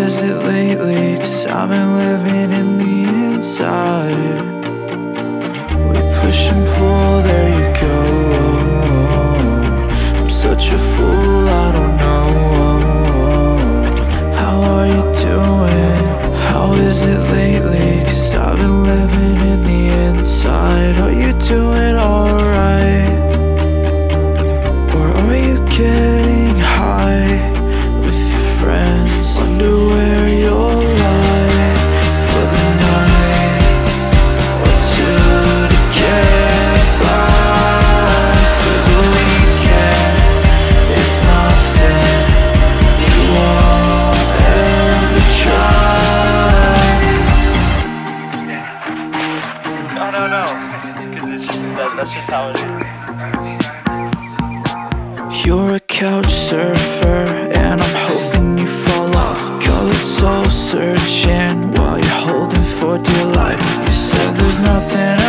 is it lately? Cause I've been living in that's just how it is. You're a couch surfer, and I'm hoping you fall off. Call it soul searching while you're holding for dear life. You said there's nothing